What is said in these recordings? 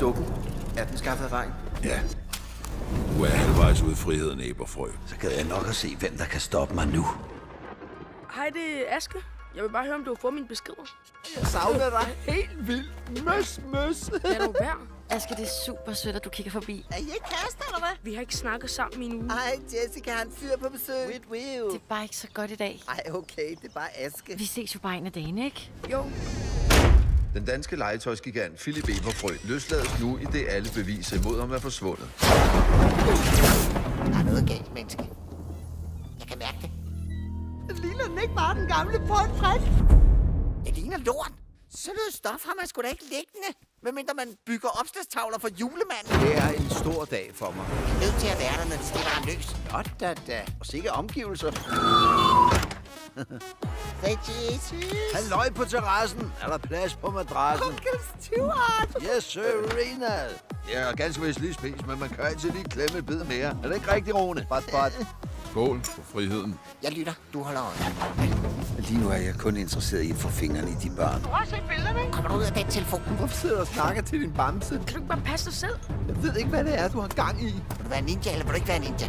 dukken. Er den skaffet erfaring? Ja. Du er halvvejs ud i friheden, Eberfrø. Så gad jeg nok at se, hvem der kan stoppe mig nu. Hej, det er Aske. Jeg vil bare høre, om du har fået min beskeder. Jeg savner dig helt vildt. Møs, møs. Lad du være. Aske, det er super sødt, at du kigger forbi. Er I ikke kærester, eller hvad? Vi har ikke snakket sammen i en uge. Ej, Jessica har en fyr på besøg. With will. Det er bare ikke så godt i dag. Ej, okay, det er bare Aske. Vi ses jo bare en af dagene, ikke? Jo, Den danske legetøjsgigant Philip Eberfrø løslades nu, i det alle beviser imod ham er forsvundet. Der er noget galt, menneske. Jeg kan mærke det. Ligner den ikke bare den gamle Ford Fred? Det ligner lort. Sådan noget stof har man sgu da ikke liggende. Medmindre man bygger opslagstavler for julemanden. Det er en stor dag for mig. Det er nødt til at være der, når de stiller ham løs. Nå da da. Og sikke omgivelser. Say Jesus. Halløj på terrassen. Er der plads på madrassen? Onkel Stuart. Yes, Serena. Jeg har ganske vist lige spist, men man kan altid lige klemme et bid mere. Er det ikke rigtigt, Rune? Bot, bot. Skål for friheden. Jeg lytter. Du holder øje. Lige nu er jeg kun interesseret i at få fingrene i de børn. Kommer du ud af den telefon? Hvorfor sidder du og snakker til din bamse? kan du ikke bare passe dig selv? Jeg ved ikke, hvad det er, du har gang i. Vil du være ninja, eller vil du ikke være ninja?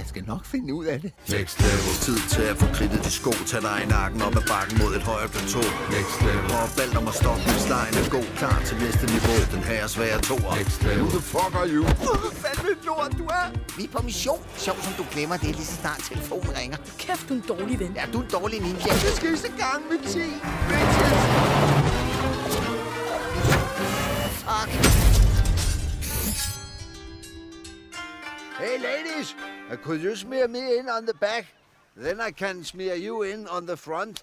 Jeg skal nok finde ud af det. Next level. Tid til at få kridtet de sko, tag dig i nakken op ad bakken mod et højere plateau. Next level. Og Valder må stoppe, hvis lejen er god, klar til næste niveau. Den her er svær toer. Next level. Who the fuck are you? Hvad fanden et lort, du er? Vi er på mission. Sjov som du glemmer det, lige så snart telefonen ringer. Kæft, du er en dårlig ven. Ja, du er en dårlig ninja. Jeg skal i gang med 10. Bitches. Hey ladies, uh, could you smear me in on the back? Then I can smear you in on the front.